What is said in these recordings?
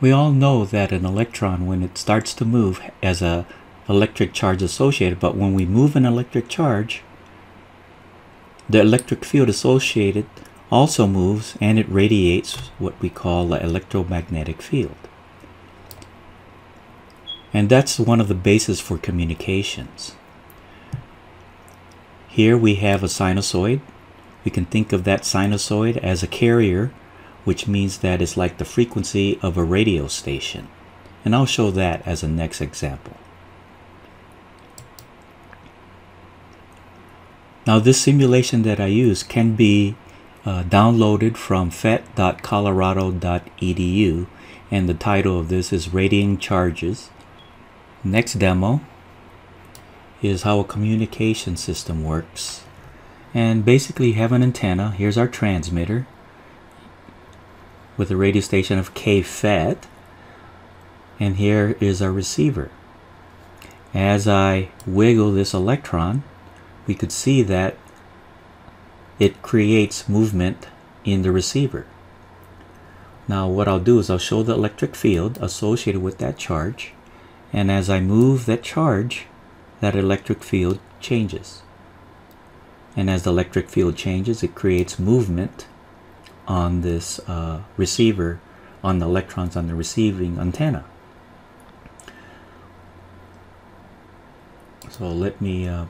We all know that an electron, when it starts to move, has a electric charge associated, but when we move an electric charge, the electric field associated also moves and it radiates what we call the electromagnetic field. And that's one of the bases for communications. Here we have a sinusoid. We can think of that sinusoid as a carrier, which means that it's like the frequency of a radio station. And I'll show that as a next example. Now this simulation that I use can be uh, downloaded from phet.colorado.edu and the title of this is Radiating Charges. Next demo is how a communication system works. And basically have an antenna. Here's our transmitter with a radio station of KFET. And here is our receiver. As I wiggle this electron, we could see that it creates movement in the receiver. Now what I'll do is I'll show the electric field associated with that charge and as I move that charge that electric field changes and as the electric field changes it creates movement on this uh, receiver on the electrons on the receiving antenna. So let me uh,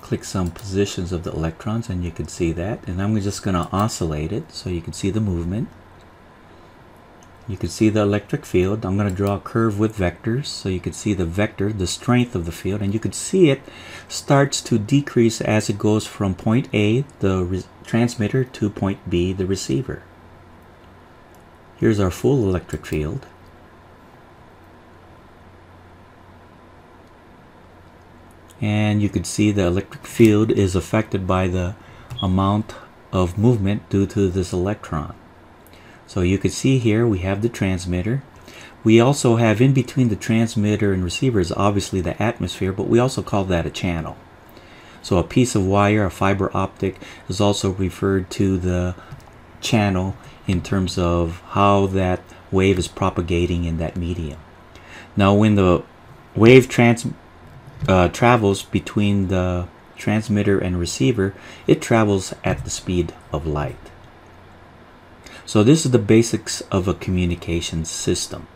click some positions of the electrons and you can see that. And I'm just going to oscillate it so you can see the movement you can see the electric field. I'm going to draw a curve with vectors so you can see the vector the strength of the field and you can see it starts to decrease as it goes from point A the transmitter to point B the receiver. Here's our full electric field. And you can see the electric field is affected by the amount of movement due to this electron. So you can see here we have the transmitter. We also have in between the transmitter and receiver is obviously the atmosphere, but we also call that a channel. So a piece of wire, a fiber optic, is also referred to the channel in terms of how that wave is propagating in that medium. Now when the wave trans uh, travels between the transmitter and receiver, it travels at the speed of light. So this is the basics of a communication system.